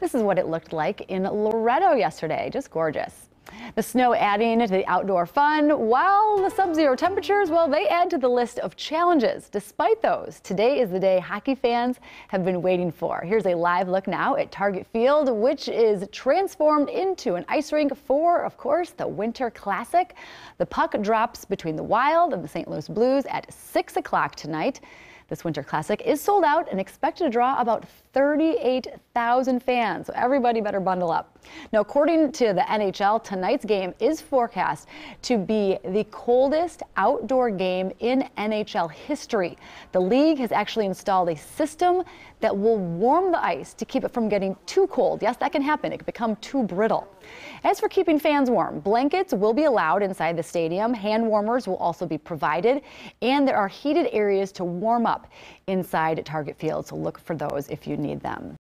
This is what it looked like in Loretto yesterday. Just gorgeous. The snow adding to the outdoor fun, while the sub-zero temperatures, well, they add to the list of challenges. Despite those, today is the day hockey fans have been waiting for. Here's a live look now at Target Field, which is transformed into an ice rink for, of course, the Winter Classic. The puck drops between the Wild and the St. Louis Blues at 6 o'clock tonight. This Winter Classic is sold out and expected to draw about 38,000 fans, so everybody better bundle up. Now, according to the NHL, tonight's game is forecast to be the coldest outdoor game in NHL history. The league has actually installed a system that will warm the ice to keep it from getting too cold. Yes, that can happen. It can become too brittle. As for keeping fans warm, blankets will be allowed inside the stadium. Hand warmers will also be provided, and there are heated areas to warm up inside Target Field, so look for those if you need them.